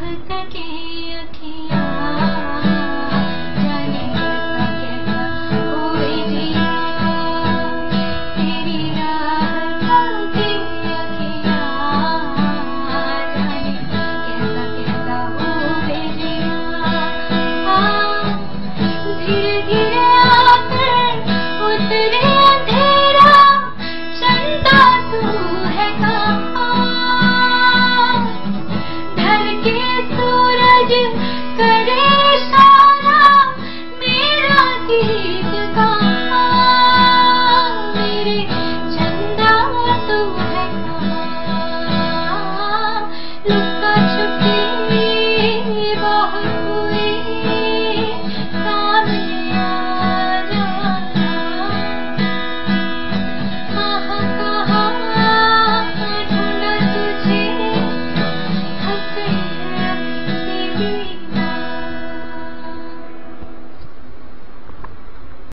महक के